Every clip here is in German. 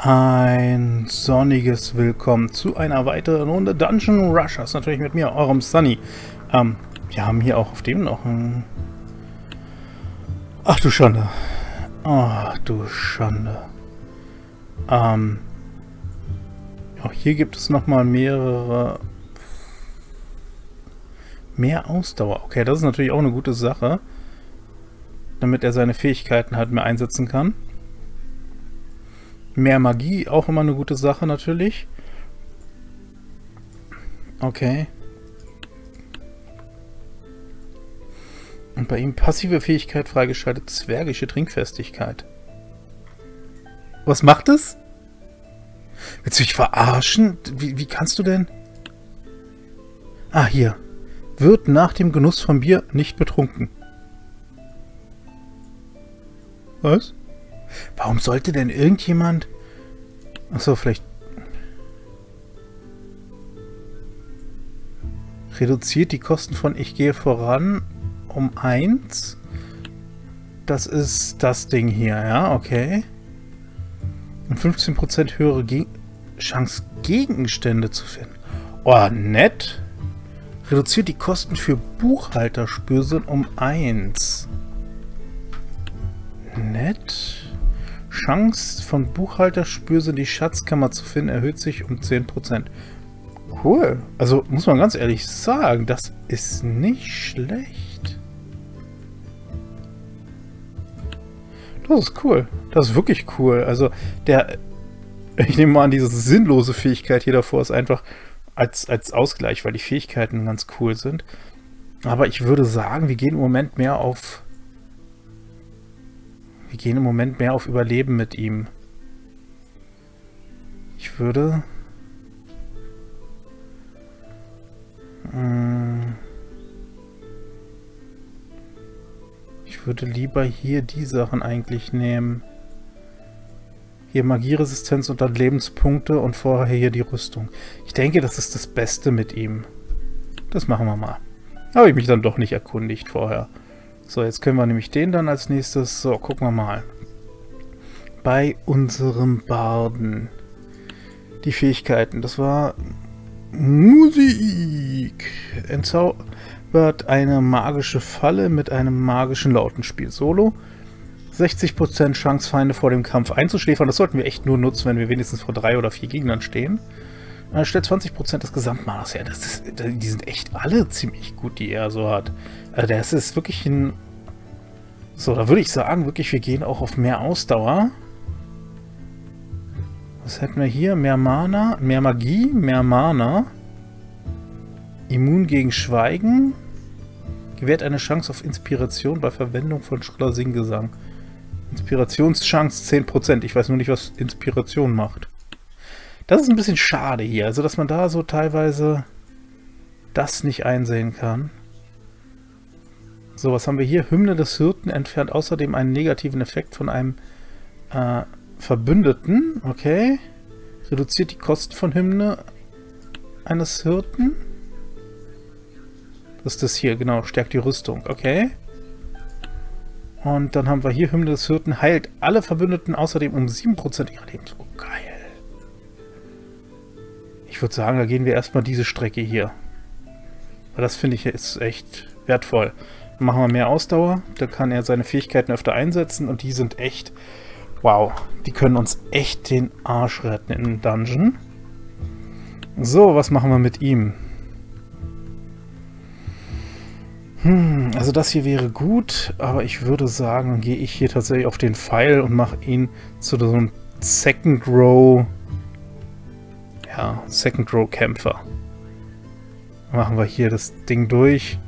Ein sonniges Willkommen zu einer weiteren Runde Dungeon Rushers. Natürlich mit mir, eurem Sunny. Ähm, wir haben hier auch auf dem noch ein... Ach du Schande. Ach du Schande. Ähm... Auch hier gibt es nochmal mehrere... Mehr Ausdauer. Okay, das ist natürlich auch eine gute Sache. Damit er seine Fähigkeiten halt mehr einsetzen kann. Mehr Magie, auch immer eine gute Sache natürlich. Okay. Und bei ihm passive Fähigkeit freigeschaltet, zwergische Trinkfestigkeit. Was macht es? Willst du mich verarschen? Wie, wie kannst du denn? Ah, hier. Wird nach dem Genuss von Bier nicht betrunken. Was? Warum sollte denn irgendjemand... Achso, vielleicht... Reduziert die Kosten von Ich gehe voran um 1. Das ist das Ding hier, ja, okay. Und 15% höhere Ge Chance, Gegenstände zu finden. Oh, nett. Reduziert die Kosten für Buchhalterspürsinn um 1. Nett. Chance von Buchhalterspürsinn die Schatzkammer zu finden erhöht sich um 10%. Cool. Also muss man ganz ehrlich sagen, das ist nicht schlecht. Das ist cool. Das ist wirklich cool. Also der, ich nehme mal an, diese sinnlose Fähigkeit hier davor ist einfach als, als Ausgleich, weil die Fähigkeiten ganz cool sind. Aber ich würde sagen, wir gehen im Moment mehr auf wir gehen im Moment mehr auf Überleben mit ihm. Ich würde... Hm, ich würde lieber hier die Sachen eigentlich nehmen. Hier Magieresistenz und dann Lebenspunkte und vorher hier die Rüstung. Ich denke, das ist das Beste mit ihm. Das machen wir mal. Habe ich mich dann doch nicht erkundigt vorher. So, jetzt können wir nämlich den dann als nächstes. So, gucken wir mal. Bei unserem Barden. Die Fähigkeiten. Das war Musik. Entzaubert eine magische Falle mit einem magischen Lautenspiel. Solo. 60% Chance, Feinde vor dem Kampf einzuschläfern. Das sollten wir echt nur nutzen, wenn wir wenigstens vor drei oder vier Gegnern stehen. Er stellt 20% des Gesamtmanas her. Das ist, die sind echt alle ziemlich gut, die er so hat. Also das ist wirklich ein... So, da würde ich sagen, wirklich, wir gehen auch auf mehr Ausdauer. Was hätten wir hier? Mehr Mana, mehr Magie, mehr Mana. Immun gegen Schweigen. Gewährt eine Chance auf Inspiration bei Verwendung von schriller Singgesang. Inspirationschance 10%. Ich weiß nur nicht, was Inspiration macht. Das ist ein bisschen schade hier. Also, dass man da so teilweise das nicht einsehen kann. So, was haben wir hier? Hymne des Hirten entfernt außerdem einen negativen Effekt von einem äh, Verbündeten. Okay. Reduziert die Kosten von Hymne eines Hirten. Das ist das hier, genau. Stärkt die Rüstung. Okay. Und dann haben wir hier Hymne des Hirten. Heilt alle Verbündeten außerdem um 7% ihrer Lebens... Oh, geil. Ich würde sagen, da gehen wir erstmal diese Strecke hier. Weil das finde ich ist echt wertvoll machen wir mehr Ausdauer. Da kann er seine Fähigkeiten öfter einsetzen und die sind echt, wow, die können uns echt den Arsch retten in einem Dungeon. So, was machen wir mit ihm? Hm, also das hier wäre gut, aber ich würde sagen, dann gehe ich hier tatsächlich auf den Pfeil und mache ihn zu so einem Second Row, ja, Second Row Kämpfer. Machen wir hier das Ding durch.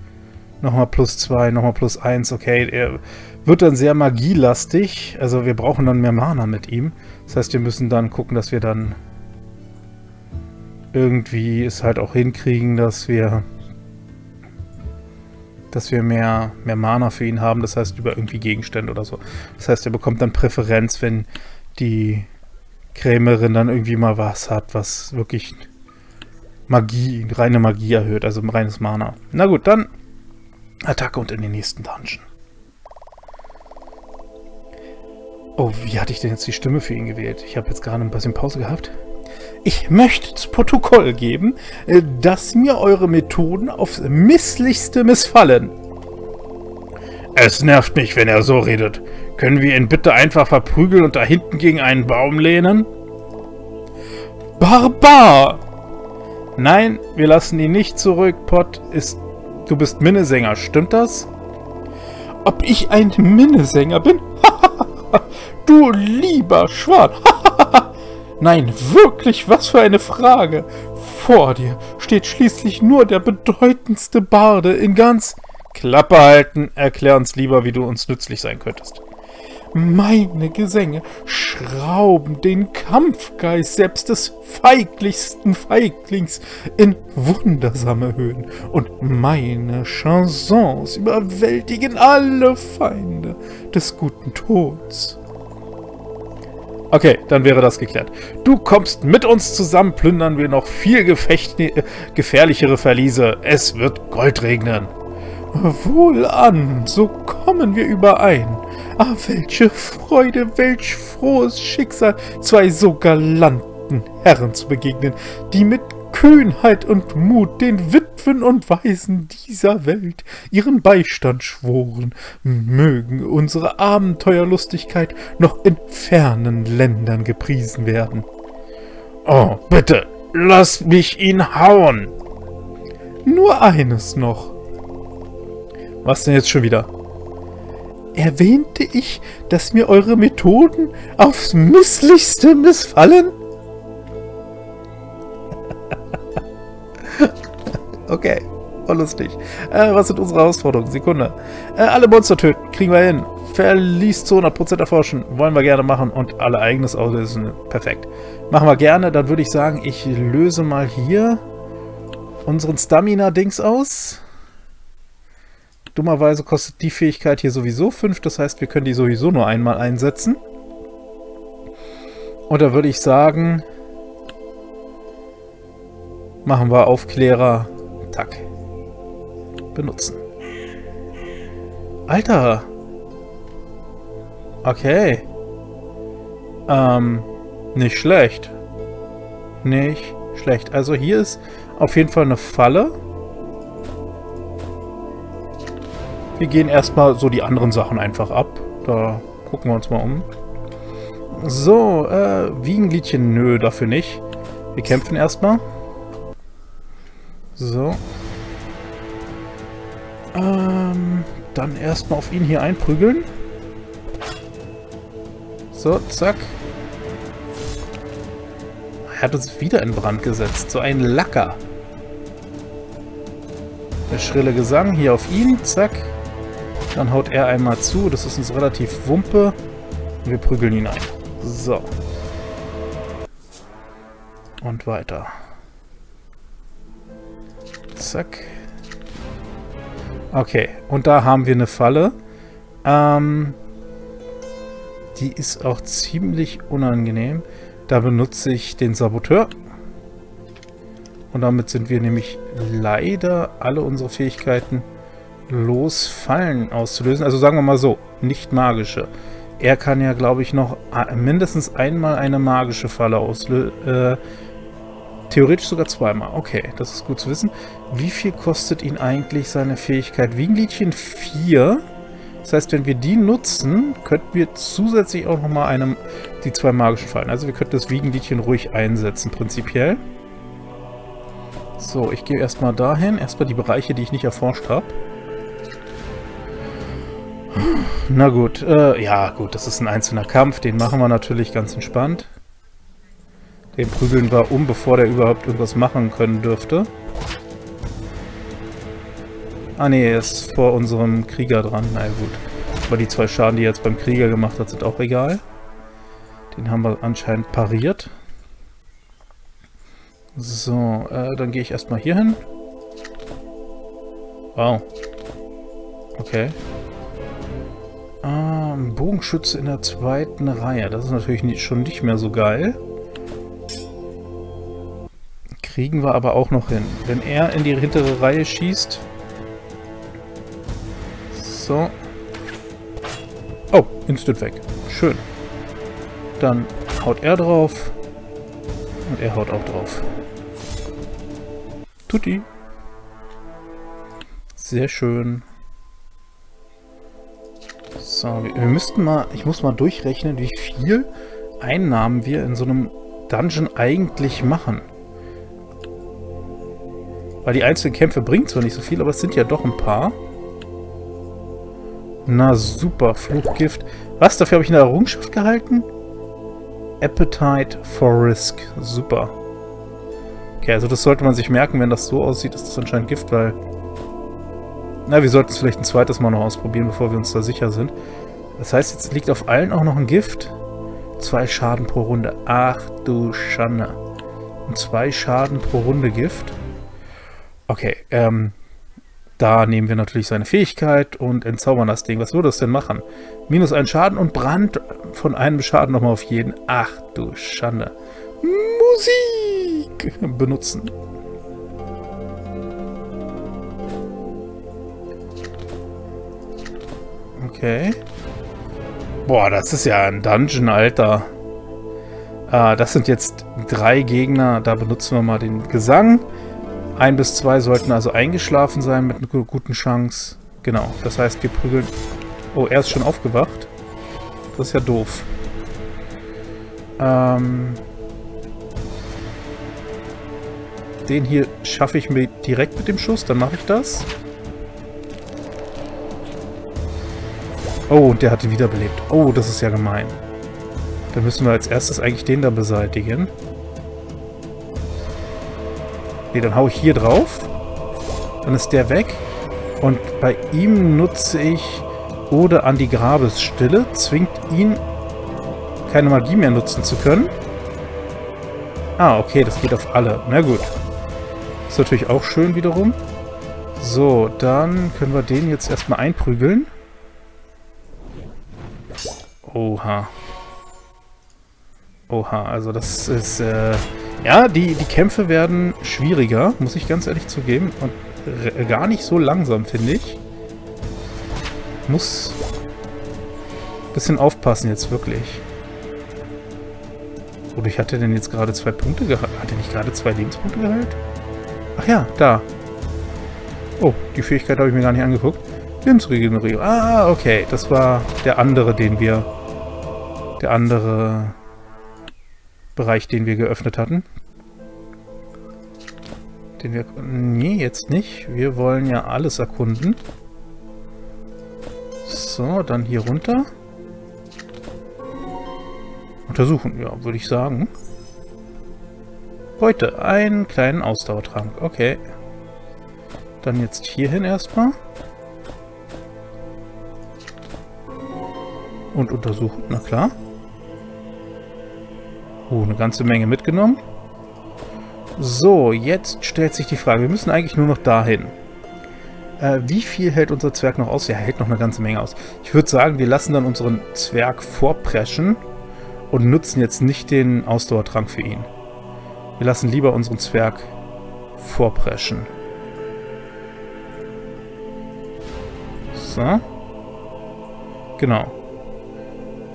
Nochmal plus 2, nochmal plus 1, okay. Er wird dann sehr magielastig. Also wir brauchen dann mehr Mana mit ihm. Das heißt, wir müssen dann gucken, dass wir dann irgendwie es halt auch hinkriegen, dass wir dass wir mehr, mehr Mana für ihn haben. Das heißt, über irgendwie Gegenstände oder so. Das heißt, er bekommt dann Präferenz, wenn die Krämerin dann irgendwie mal was hat, was wirklich Magie, reine Magie erhöht, also reines Mana. Na gut, dann Attacke und in den nächsten Dungeon. Oh, wie hatte ich denn jetzt die Stimme für ihn gewählt? Ich habe jetzt gerade ein bisschen Pause gehabt. Ich möchte zu Protokoll geben, äh, dass mir eure Methoden aufs misslichste missfallen. Es nervt mich, wenn er so redet. Können wir ihn bitte einfach verprügeln und da hinten gegen einen Baum lehnen? Barbar! Nein, wir lassen ihn nicht zurück. Pot ist... Du bist Minnesänger, stimmt das? Ob ich ein Minnesänger bin? du lieber Schwan! Nein, wirklich, was für eine Frage! Vor dir steht schließlich nur der bedeutendste Barde in ganz... Klappe halten, erklär uns lieber, wie du uns nützlich sein könntest. Meine Gesänge schrauben den Kampfgeist selbst des feiglichsten Feiglings in wundersame Höhen. Und meine Chansons überwältigen alle Feinde des guten Tods. Okay, dann wäre das geklärt. Du kommst mit uns zusammen, plündern wir noch viel Gefecht äh, gefährlichere Verliese. Es wird Gold regnen. Wohlan, so kommen wir überein. Ah, welche Freude, welch frohes Schicksal, zwei so galanten Herren zu begegnen, die mit Kühnheit und Mut den Witwen und Waisen dieser Welt ihren Beistand schworen. Mögen unsere Abenteuerlustigkeit noch in fernen Ländern gepriesen werden. Oh, bitte, lass mich ihn hauen! Nur eines noch. Was denn jetzt schon wieder? Erwähnte ich, dass mir eure Methoden aufs Misslichste missfallen? okay, voll lustig. Äh, was sind unsere Herausforderungen? Sekunde. Äh, alle Monster töten, kriegen wir hin. Verlies zu 100% erforschen, wollen wir gerne machen. Und alle eigenes auslösen, perfekt. Machen wir gerne, dann würde ich sagen, ich löse mal hier unseren Stamina-Dings aus. Dummerweise kostet die Fähigkeit hier sowieso 5, das heißt, wir können die sowieso nur einmal einsetzen. Und da würde ich sagen, machen wir Aufklärer, tack, benutzen. Alter! Okay. Ähm, nicht schlecht. Nicht schlecht. Also hier ist auf jeden Fall eine Falle. Wir gehen erstmal so die anderen Sachen einfach ab. Da gucken wir uns mal um. So, äh, Wiegenliedchen, nö, dafür nicht. Wir kämpfen erstmal. So. Ähm, dann erstmal auf ihn hier einprügeln. So, zack. Er hat uns wieder in Brand gesetzt. So ein Lacker. Der schrille Gesang hier auf ihn. Zack. Dann haut er einmal zu. Das ist uns relativ wumpe. Und wir prügeln ihn ein. So. Und weiter. Zack. Okay, und da haben wir eine Falle. Ähm, die ist auch ziemlich unangenehm. Da benutze ich den Saboteur. Und damit sind wir nämlich leider alle unsere Fähigkeiten los Fallen auszulösen. Also sagen wir mal so, nicht magische. Er kann ja, glaube ich, noch mindestens einmal eine magische Falle auslösen. Äh, theoretisch sogar zweimal. Okay, das ist gut zu wissen. Wie viel kostet ihn eigentlich seine Fähigkeit? Wiegenliedchen 4. Das heißt, wenn wir die nutzen, könnten wir zusätzlich auch nochmal die zwei magischen Fallen. Also wir könnten das Wiegenliedchen ruhig einsetzen, prinzipiell. So, ich gehe erstmal dahin. Erstmal die Bereiche, die ich nicht erforscht habe. Na gut, äh, ja gut, das ist ein einzelner Kampf, den machen wir natürlich ganz entspannt. Den prügeln wir um, bevor der überhaupt irgendwas machen können dürfte. Ah ne, er ist vor unserem Krieger dran, na gut. Aber die zwei Schaden, die er jetzt beim Krieger gemacht hat, sind auch egal. Den haben wir anscheinend pariert. So, äh, dann gehe ich erstmal hier hin. Wow. Okay. Ah, ein Bogenschütze in der zweiten Reihe. Das ist natürlich nicht, schon nicht mehr so geil. Kriegen wir aber auch noch hin. Wenn er in die hintere Reihe schießt... So. Oh, instant weg. Schön. Dann haut er drauf. Und er haut auch drauf. Tutti. Sehr schön. So, wir, müssten mal, ich muss mal durchrechnen, wie viel Einnahmen wir in so einem Dungeon eigentlich machen. Weil die einzelnen Kämpfe bringen zwar nicht so viel, aber es sind ja doch ein paar. Na super, Fluchgift. Was, dafür habe ich eine Errungenschaft gehalten? Appetite for Risk. Super. Okay, also das sollte man sich merken, wenn das so aussieht, ist das anscheinend Gift, weil... Na, wir sollten es vielleicht ein zweites Mal noch ausprobieren, bevor wir uns da sicher sind. Das heißt, jetzt liegt auf allen auch noch ein Gift. Zwei Schaden pro Runde. Ach du Schande. Und zwei Schaden pro Runde Gift. Okay, ähm, da nehmen wir natürlich seine Fähigkeit und entzaubern das Ding. Was würde es denn machen? Minus ein Schaden und Brand von einem Schaden nochmal auf jeden. Ach du Schande. Musik benutzen. Okay. Boah, das ist ja ein Dungeon, Alter. Ah, das sind jetzt drei Gegner. Da benutzen wir mal den Gesang. Ein bis zwei sollten also eingeschlafen sein mit einer guten Chance. Genau, das heißt, wir prügeln... Oh, er ist schon aufgewacht. Das ist ja doof. Ähm... Den hier schaffe ich mir direkt mit dem Schuss, dann mache ich das. Oh, und der hat ihn wiederbelebt. Oh, das ist ja gemein. Dann müssen wir als erstes eigentlich den da beseitigen. Ne, dann haue ich hier drauf. Dann ist der weg. Und bei ihm nutze ich Ode an die Grabesstille. Zwingt ihn, keine Magie mehr nutzen zu können. Ah, okay, das geht auf alle. Na gut. Ist natürlich auch schön wiederum. So, dann können wir den jetzt erstmal einprügeln. Oha. Oha, also das ist... Äh ja, die, die Kämpfe werden schwieriger, muss ich ganz ehrlich zugeben. Und gar nicht so langsam, finde ich. Muss bisschen aufpassen jetzt wirklich. Wodurch hat er denn jetzt gerade zwei Punkte gehabt? Hat er nicht gerade zwei Lebenspunkte geheilt? Ach ja, da. Oh, die Fähigkeit habe ich mir gar nicht angeguckt. Lebensregenerierung. Ah, okay. Das war der andere, den wir... Der andere Bereich, den wir geöffnet hatten. Den wir... Nee, jetzt nicht. Wir wollen ja alles erkunden. So, dann hier runter. Untersuchen, ja, würde ich sagen. Heute einen kleinen Ausdauertrank. Okay. Dann jetzt hierhin erstmal. Und untersuchen, na klar. Oh, eine ganze Menge mitgenommen. So, jetzt stellt sich die Frage. Wir müssen eigentlich nur noch dahin. Äh, wie viel hält unser Zwerg noch aus? Ja, er hält noch eine ganze Menge aus. Ich würde sagen, wir lassen dann unseren Zwerg vorpreschen und nutzen jetzt nicht den Ausdauertrank für ihn. Wir lassen lieber unseren Zwerg vorpreschen. So. Genau.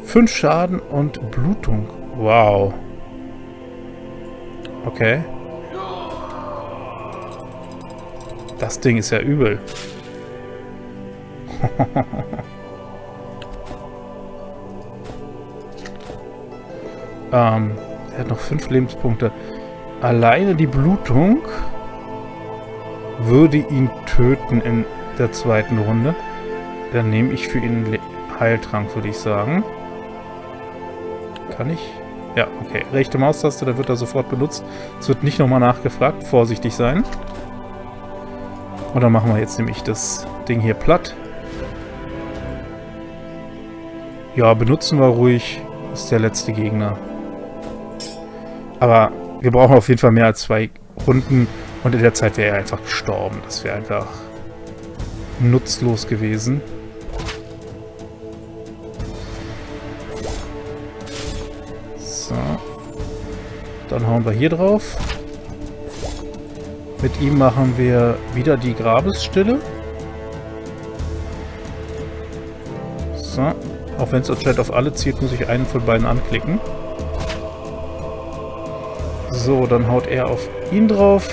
Fünf Schaden und Blutung. Wow. Okay. Das Ding ist ja übel. ähm, er hat noch fünf Lebenspunkte. Alleine die Blutung würde ihn töten in der zweiten Runde. Dann nehme ich für ihn einen Heiltrank, würde ich sagen. Kann ich? Ja, okay. Rechte Maustaste, da wird er sofort benutzt. Es wird nicht nochmal nachgefragt. Vorsichtig sein. Und dann machen wir jetzt nämlich das Ding hier platt. Ja, benutzen wir ruhig. Ist der letzte Gegner. Aber wir brauchen auf jeden Fall mehr als zwei Runden. Und in der Zeit wäre er einfach gestorben. Das wäre einfach nutzlos gewesen. Dann hauen wir hier drauf. Mit ihm machen wir wieder die Grabesstille. So. Auch wenn es anscheinend auf alle zielt, muss ich einen von beiden anklicken. So, dann haut er auf ihn drauf.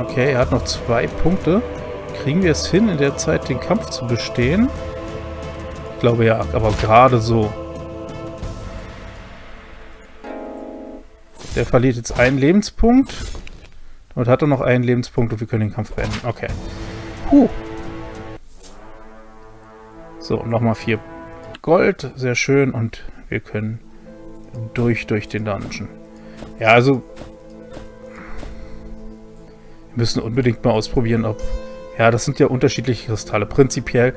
Okay, er hat noch zwei Punkte. Kriegen wir es hin, in der Zeit den Kampf zu bestehen? Ich glaube ja, aber gerade so. Der verliert jetzt einen Lebenspunkt. Und hat er noch einen Lebenspunkt und wir können den Kampf beenden. Okay. Puh. So, nochmal vier Gold. Sehr schön. Und wir können durch, durch den Dungeon. Ja, also... Wir müssen unbedingt mal ausprobieren, ob... Ja, das sind ja unterschiedliche Kristalle. Prinzipiell,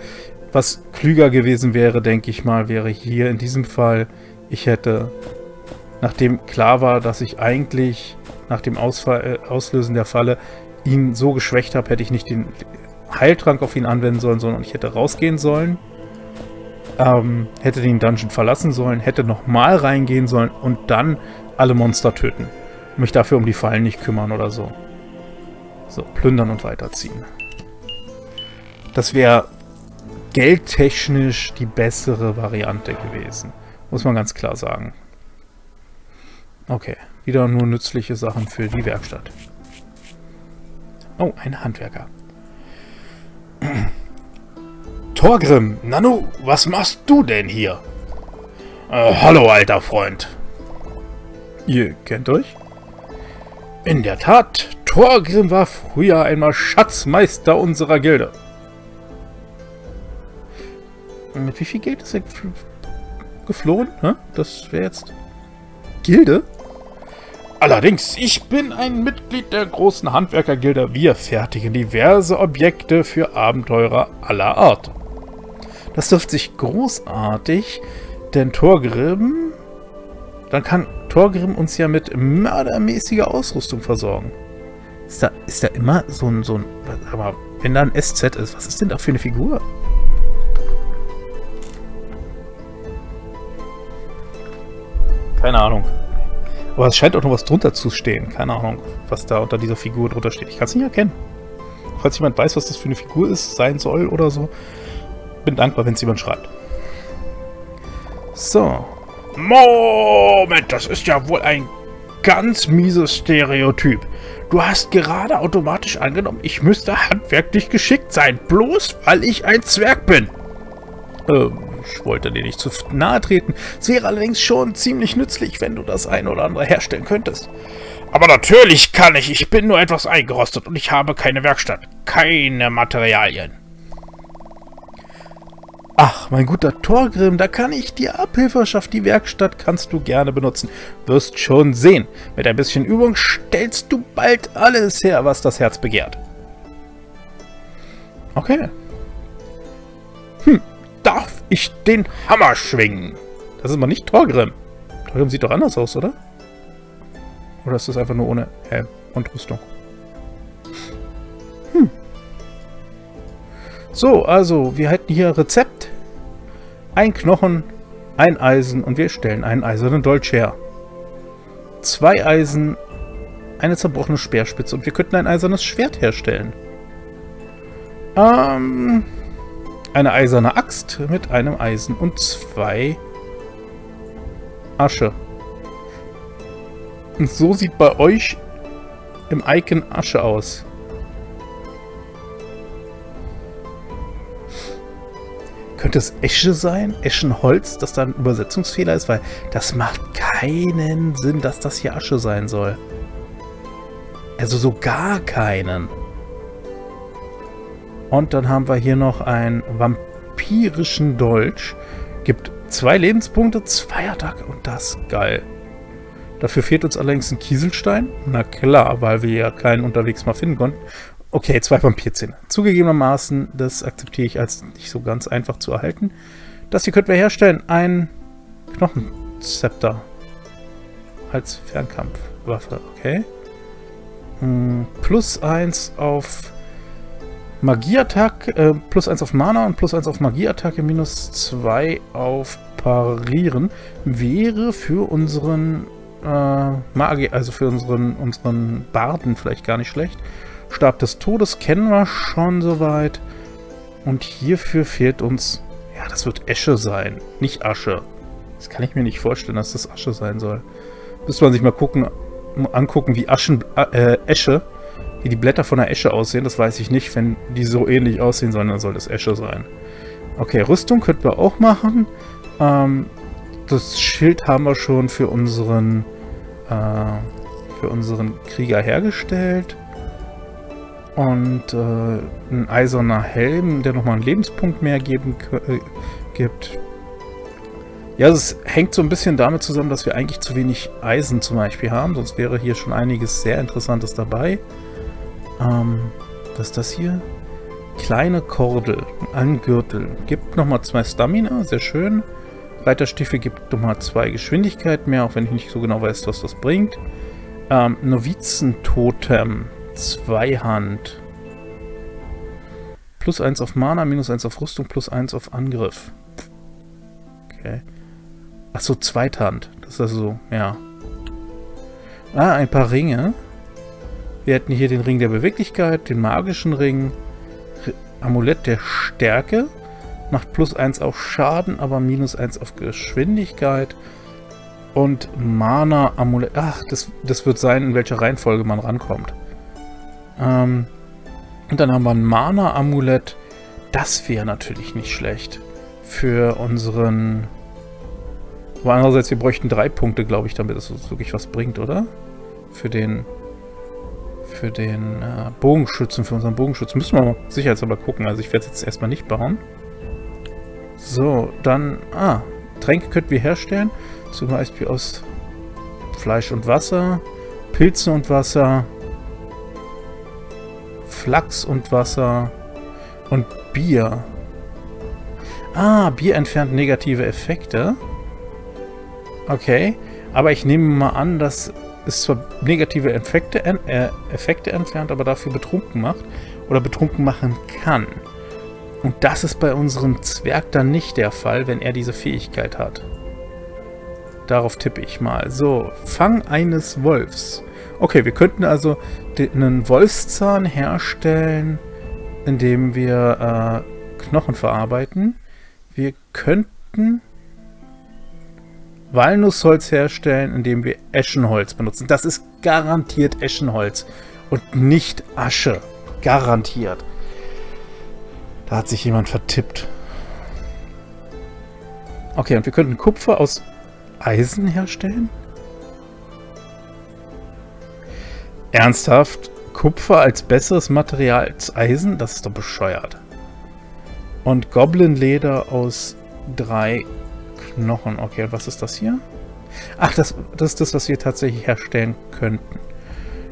was klüger gewesen wäre, denke ich mal, wäre hier in diesem Fall, ich hätte, nachdem klar war, dass ich eigentlich nach dem Ausfall, äh, Auslösen der Falle ihn so geschwächt habe, hätte ich nicht den Heiltrank auf ihn anwenden sollen, sondern ich hätte rausgehen sollen, ähm, hätte den Dungeon verlassen sollen, hätte nochmal reingehen sollen und dann alle Monster töten. Mich dafür um die Fallen nicht kümmern oder so. So, plündern und weiterziehen. Das wäre geldtechnisch die bessere Variante gewesen. Muss man ganz klar sagen. Okay, wieder nur nützliche Sachen für die Werkstatt. Oh, ein Handwerker. Torgrim, Nanu, was machst du denn hier? Äh, hallo, alter Freund. Ihr kennt euch? In der Tat, Torgrim war früher einmal Schatzmeister unserer Gilde. Mit wie viel Geld ist er geflohen? Hä? Das wäre jetzt... Gilde? Allerdings, ich bin ein Mitglied der großen Handwerkergilde. Wir fertigen diverse Objekte für Abenteurer aller Art. Das dürfte sich großartig, denn Torgrim... Dann kann Torgrim uns ja mit mördermäßiger Ausrüstung versorgen. Ist da, ist da immer so ein, so ein... Aber wenn da ein SZ ist, was ist denn da für eine Figur? Keine Ahnung. Aber es scheint auch noch was drunter zu stehen. Keine Ahnung, was da unter dieser Figur drunter steht. Ich kann es nicht erkennen. Falls jemand weiß, was das für eine Figur ist, sein soll oder so, bin dankbar, wenn es jemand schreibt. So. Moment, das ist ja wohl ein ganz mieses Stereotyp. Du hast gerade automatisch angenommen, ich müsste handwerklich geschickt sein, bloß weil ich ein Zwerg bin. Ähm, ich wollte dir nicht zu nahe treten. Es wäre allerdings schon ziemlich nützlich, wenn du das ein oder andere herstellen könntest. Aber natürlich kann ich. Ich bin nur etwas eingerostet und ich habe keine Werkstatt. Keine Materialien. Ach, mein guter Torgrim, da kann ich dir Abhilferschaft. Die Werkstatt kannst du gerne benutzen. Wirst schon sehen. Mit ein bisschen Übung stellst du bald alles her, was das Herz begehrt. Okay. Hm, ich den Hammer schwingen? Das ist mal nicht Torgrim. Torgrim sieht doch anders aus, oder? Oder ist das einfach nur ohne Helm und Rüstung? Hm. So, also, wir hätten hier Rezept. Ein Knochen, ein Eisen und wir stellen einen eisernen Dolch her. Zwei Eisen, eine zerbrochene Speerspitze und wir könnten ein eisernes Schwert herstellen. Ähm, eine eiserne Axt mit einem Eisen und zwei Asche. Und so sieht bei euch im Icon Asche aus. Könnte es Esche sein? Eschenholz, dass da ein Übersetzungsfehler ist? Weil das macht keinen Sinn, dass das hier Asche sein soll. Also so gar keinen. Und dann haben wir hier noch einen vampirischen Dolch. Gibt zwei Lebenspunkte, zwei Attacke und das geil. Dafür fehlt uns allerdings ein Kieselstein. Na klar, weil wir ja keinen unterwegs mal finden konnten. Okay, zwei Vampirzähne. Zugegebenermaßen, das akzeptiere ich als nicht so ganz einfach zu erhalten. Das hier könnten wir herstellen. Ein Knochenzepter. Als Fernkampfwaffe, okay. Hm, plus eins auf Magieattacke, äh, plus eins auf Mana und plus eins auf Magieattacke, minus zwei auf Parieren wäre für unseren äh, Magier, also für unseren, unseren Barden vielleicht gar nicht schlecht. Stab des Todes kennen wir schon soweit. Und hierfür fehlt uns... Ja, das wird Esche sein, nicht Asche. Das kann ich mir nicht vorstellen, dass das Asche sein soll. Müsste man sich mal gucken, angucken, wie Aschen, äh, Esche, wie die Blätter von der Esche aussehen. Das weiß ich nicht. Wenn die so ähnlich aussehen sollen, dann soll das Esche sein. Okay, Rüstung könnten wir auch machen. Ähm, das Schild haben wir schon für unseren, äh, für unseren Krieger hergestellt. Und äh, ein eiserner Helm, der nochmal einen Lebenspunkt mehr geben äh, gibt. Ja, es hängt so ein bisschen damit zusammen, dass wir eigentlich zu wenig Eisen zum Beispiel haben. Sonst wäre hier schon einiges sehr Interessantes dabei. Ähm, was ist das hier? Kleine Kordel, ein Gürtel. Gibt nochmal zwei Stamina, sehr schön. Reiterstiefel gibt nochmal zwei Geschwindigkeit mehr, auch wenn ich nicht so genau weiß, was das bringt. Ähm, Novizentotem, Zweihand. Plus 1 auf Mana, minus 1 auf Rüstung, plus 1 auf Angriff. Okay. Achso, Zweithand. Das ist also so, ja. Ah, ein paar Ringe. Wir hätten hier den Ring der Beweglichkeit, den magischen Ring, Amulett der Stärke, macht plus 1 auf Schaden, aber minus 1 auf Geschwindigkeit. Und Mana-Amulett. Ach, das, das wird sein, in welcher Reihenfolge man rankommt. Ähm, und dann haben wir ein Mana-Amulett. Das wäre natürlich nicht schlecht. Für unseren... Aber andererseits, wir bräuchten drei Punkte, glaube ich, damit es uns wirklich was bringt, oder? Für den für den äh, Bogenschützen, für unseren Bogenschützen. Müssen wir mal sicherheitshalber gucken. Also ich werde es jetzt erstmal nicht bauen. So, dann... Ah, Tränke könnten wir herstellen. Zum Beispiel aus Fleisch und Wasser, Pilze und Wasser, Flachs und Wasser und Bier. Ah, Bier entfernt negative Effekte. Okay, aber ich nehme mal an, dass es zwar negative Effekte, äh, Effekte entfernt, aber dafür betrunken macht oder betrunken machen kann. Und das ist bei unserem Zwerg dann nicht der Fall, wenn er diese Fähigkeit hat. Darauf tippe ich mal. So, Fang eines Wolfs. Okay, wir könnten also einen Wolfszahn herstellen, indem wir äh, Knochen verarbeiten. Wir könnten Walnussholz herstellen, indem wir Eschenholz benutzen. Das ist garantiert Eschenholz und nicht Asche. Garantiert. Da hat sich jemand vertippt. Okay, und wir könnten Kupfer aus Eisen herstellen? Ernsthaft? Kupfer als besseres Material als Eisen? Das ist doch bescheuert. Und Goblin-Leder aus drei Knochen. Okay, was ist das hier? Ach, das, das ist das, was wir tatsächlich herstellen könnten.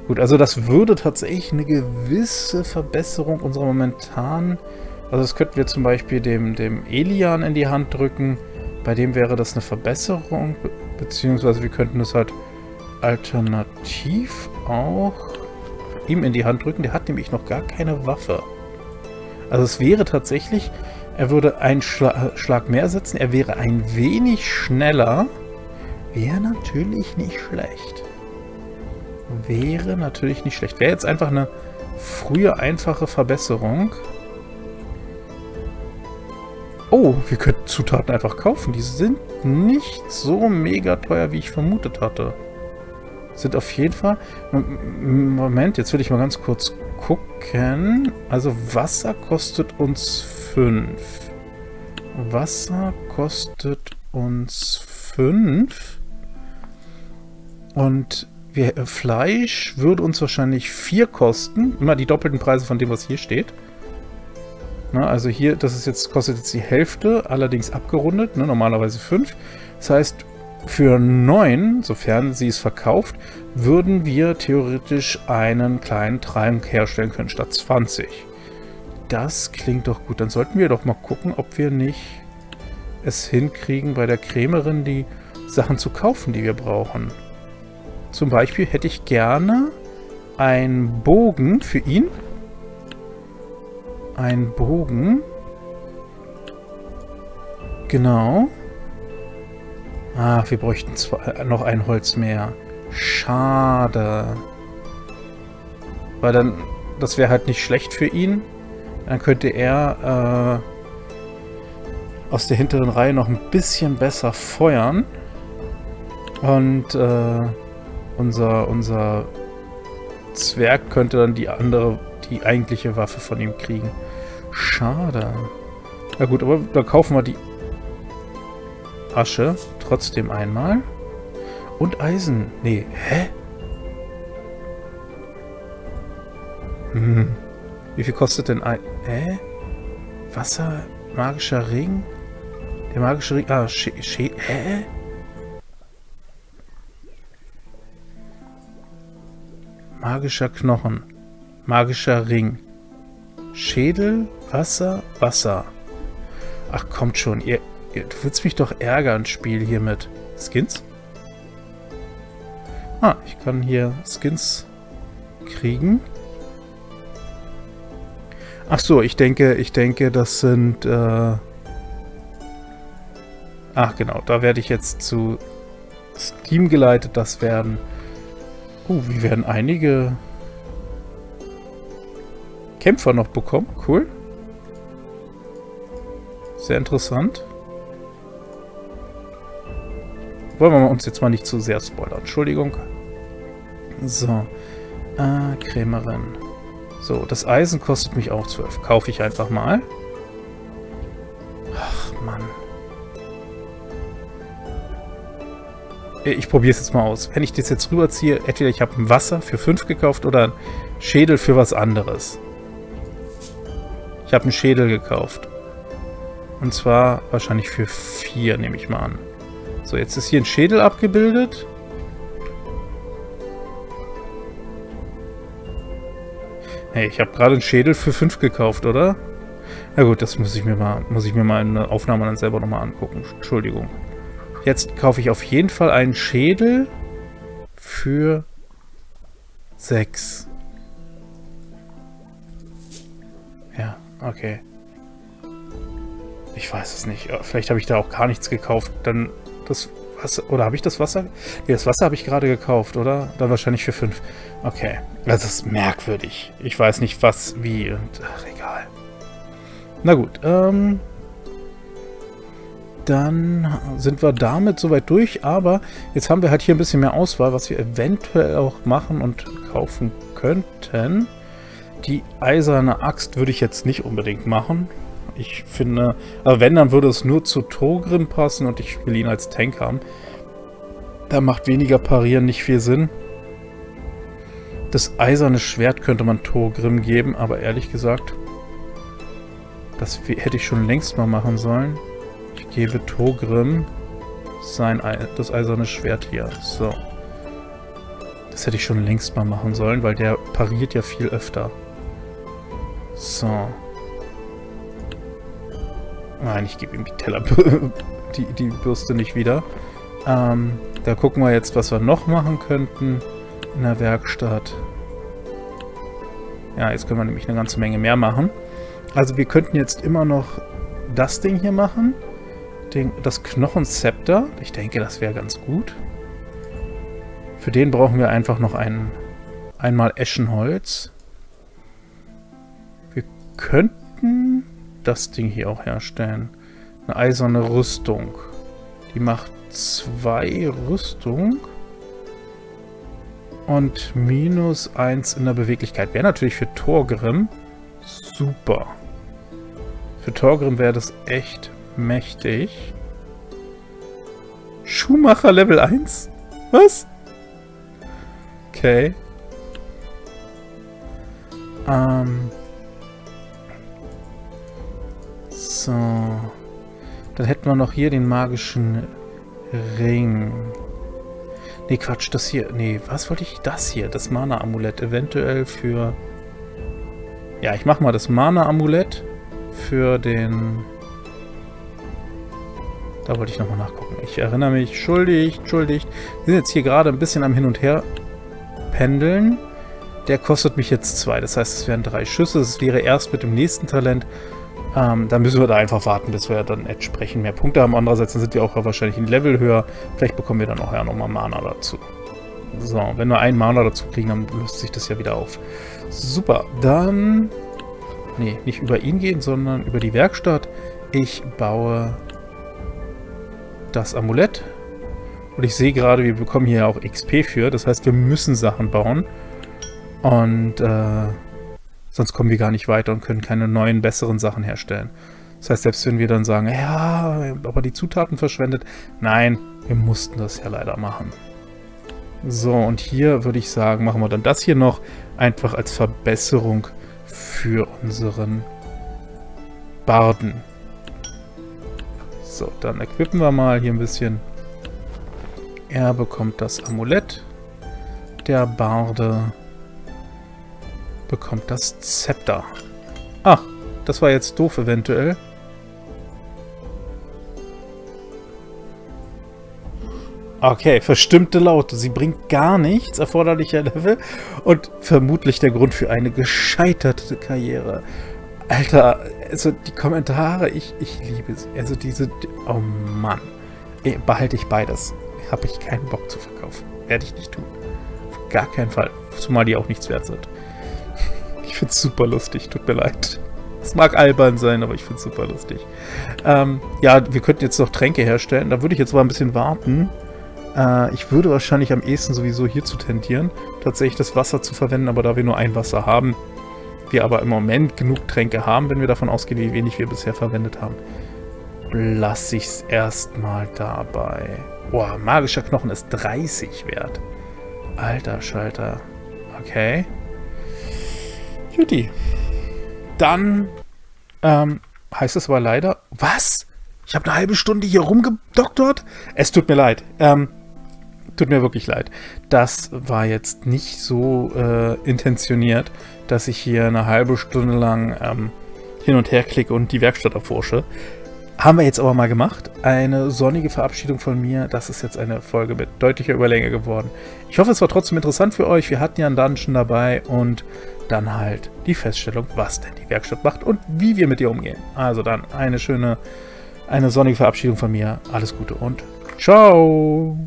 Gut, also das würde tatsächlich eine gewisse Verbesserung unserer momentanen... Also das könnten wir zum Beispiel dem, dem Elian in die Hand drücken. Bei dem wäre das eine Verbesserung. Be beziehungsweise wir könnten es halt alternativ auch ihm in die Hand drücken. Der hat nämlich noch gar keine Waffe. Also es wäre tatsächlich er würde einen Schla Schlag mehr setzen. Er wäre ein wenig schneller. Wäre natürlich nicht schlecht. Wäre natürlich nicht schlecht. Wäre jetzt einfach eine frühe, einfache Verbesserung. Oh, wir könnten Zutaten einfach kaufen. Die sind nicht so mega teuer, wie ich vermutet hatte. Sind auf jeden Fall... Moment, jetzt will ich mal ganz kurz gucken. Also Wasser kostet uns 5. Wasser kostet uns 5. Und wir, äh, Fleisch würde uns wahrscheinlich 4 kosten. Immer die doppelten Preise von dem, was hier steht. Na, also hier, das ist jetzt, kostet jetzt die Hälfte, allerdings abgerundet, ne, normalerweise 5. Das heißt, für 9, sofern sie es verkauft, würden wir theoretisch einen kleinen Trank herstellen können statt 20. Das klingt doch gut. Dann sollten wir doch mal gucken, ob wir nicht es hinkriegen, bei der Krämerin die Sachen zu kaufen, die wir brauchen. Zum Beispiel hätte ich gerne einen Bogen für ihn. Ein Bogen. Genau. Ach, wir bräuchten zwei, noch ein Holz mehr. Schade. Weil dann das wäre halt nicht schlecht für ihn. Dann könnte er äh, aus der hinteren Reihe noch ein bisschen besser feuern. Und äh, unser, unser Zwerg könnte dann die andere, die eigentliche Waffe von ihm kriegen. Schade. Na gut, aber dann kaufen wir die Asche trotzdem einmal. Und Eisen. Nee, hä? Hm. Wie viel kostet denn ein... Hä? Wasser? Magischer Ring? Der magische Ring... Ah, Sch... Sch hä? Magischer Knochen. Magischer Ring. Schädel, Wasser, Wasser. Ach, kommt schon. Ihr, ihr, du willst mich doch ärgern, Spiel hier mit Skins? Ah, ich kann hier Skins kriegen. Ach so, ich denke, ich denke, das sind... Äh Ach genau, da werde ich jetzt zu Steam geleitet. Das werden... Oh, wir werden einige Kämpfer noch bekommen. Cool. Sehr interessant. Wollen wir uns jetzt mal nicht zu sehr spoilern. Entschuldigung. So. Äh, Krämerin. So, das Eisen kostet mich auch 12. Kaufe ich einfach mal. Ach, Mann. Äh, ich probiere es jetzt mal aus. Wenn ich das jetzt rüberziehe, entweder ich habe ein Wasser für 5 gekauft oder ein Schädel für was anderes. Ich habe einen Schädel gekauft. Und zwar wahrscheinlich für 4, nehme ich mal an. So, jetzt ist hier ein Schädel abgebildet. Hey, ich habe gerade einen Schädel für 5 gekauft, oder? Na gut, das muss ich mir mal, muss ich mir mal in der Aufnahme dann selber nochmal angucken. Entschuldigung. Jetzt kaufe ich auf jeden Fall einen Schädel für 6. Okay. Ich weiß es nicht. Vielleicht habe ich da auch gar nichts gekauft. Dann das Wasser. Oder habe ich das Wasser? Nee, das Wasser habe ich gerade gekauft, oder? Dann wahrscheinlich für fünf. Okay. Das ist merkwürdig. Ich weiß nicht, was, wie und. Ach, egal. Na gut. Ähm. Dann sind wir damit soweit durch, aber jetzt haben wir halt hier ein bisschen mehr Auswahl, was wir eventuell auch machen und kaufen könnten. Die eiserne Axt würde ich jetzt nicht unbedingt machen. Ich finde, aber wenn, dann würde es nur zu Togrim passen und ich will ihn als Tank haben. Da macht weniger Parieren nicht viel Sinn. Das eiserne Schwert könnte man Togrim geben, aber ehrlich gesagt, das hätte ich schon längst mal machen sollen. Ich gebe Togrim sein das eiserne Schwert hier. So. Das hätte ich schon längst mal machen sollen, weil der pariert ja viel öfter. So. Nein, ich gebe ihm die Teller, die, die Bürste nicht wieder. Ähm, da gucken wir jetzt, was wir noch machen könnten in der Werkstatt. Ja, jetzt können wir nämlich eine ganze Menge mehr machen. Also wir könnten jetzt immer noch das Ding hier machen. Den, das Knochenzepter. Ich denke, das wäre ganz gut. Für den brauchen wir einfach noch ein, einmal Eschenholz könnten das Ding hier auch herstellen. Eine eiserne Rüstung. Die macht zwei Rüstung und minus eins in der Beweglichkeit. Wäre natürlich für Torgrim super. Für Torgrim wäre das echt mächtig. Schuhmacher Level 1? Was? Okay. Ähm, So. Dann hätten wir noch hier den magischen Ring. Nee, Quatsch, das hier. Nee, was wollte ich? Das hier, das Mana-Amulett. Eventuell für... Ja, ich mach mal das Mana-Amulett für den... Da wollte ich nochmal nachgucken. Ich erinnere mich. Schuldig, schuldig. Wir sind jetzt hier gerade ein bisschen am Hin und Her pendeln. Der kostet mich jetzt zwei. Das heißt, es wären drei Schüsse. Es wäre erst mit dem nächsten Talent ähm, dann müssen wir da einfach warten, bis wir dann entsprechend mehr Punkte haben. Andererseits sind wir auch wahrscheinlich ein Level höher. Vielleicht bekommen wir dann auch ja nochmal Mana dazu. So, wenn wir einen Mana dazu kriegen, dann löst sich das ja wieder auf. Super, dann... Nee, nicht über ihn gehen, sondern über die Werkstatt. Ich baue das Amulett. Und ich sehe gerade, wir bekommen hier auch XP für. Das heißt, wir müssen Sachen bauen. Und äh, sonst kommen wir gar nicht weiter und können keine neuen, besseren Sachen herstellen. Das heißt, selbst wenn wir dann sagen, ja, aber die Zutaten verschwendet. Nein, wir mussten das ja leider machen. So, und hier würde ich sagen, machen wir dann das hier noch einfach als Verbesserung für unseren Barden. So, dann equippen wir mal hier ein bisschen. Er bekommt das Amulett. Der Barde bekommt das Zepter. Ah, das war jetzt doof eventuell. Okay, verstimmte Laute. Sie bringt gar nichts, erforderlicher Level. Und vermutlich der Grund für eine gescheiterte Karriere. Alter, also die Kommentare, ich, ich liebe sie. Also diese... Oh Mann. Behalte ich beides. Habe ich keinen Bock zu verkaufen. Werde ich nicht tun. Auf gar keinen Fall. Zumal die auch nichts wert sind. Ich finde es super lustig. Tut mir leid. Es mag albern sein, aber ich finde es super lustig. Ähm, ja, wir könnten jetzt noch Tränke herstellen. Da würde ich jetzt mal ein bisschen warten. Äh, ich würde wahrscheinlich am ehesten sowieso hier zu tendieren, tatsächlich das Wasser zu verwenden, aber da wir nur ein Wasser haben, wir aber im Moment genug Tränke haben, wenn wir davon ausgehen, wie wenig wir bisher verwendet haben, lasse ich es erstmal dabei. Boah, magischer Knochen ist 30 wert. Alter Schalter. Okay. Juti. Dann ähm, heißt es aber leider... Was? Ich habe eine halbe Stunde hier rumgedoktort? Es tut mir leid. Ähm, Tut mir wirklich leid. Das war jetzt nicht so äh, intentioniert, dass ich hier eine halbe Stunde lang ähm, hin und her klicke und die Werkstatt erforsche. Haben wir jetzt aber mal gemacht. Eine sonnige Verabschiedung von mir. Das ist jetzt eine Folge mit deutlicher Überlänge geworden. Ich hoffe, es war trotzdem interessant für euch. Wir hatten ja einen Dungeon dabei und dann halt die Feststellung, was denn die Werkstatt macht und wie wir mit ihr umgehen. Also dann eine schöne, eine sonnige Verabschiedung von mir. Alles Gute und ciao!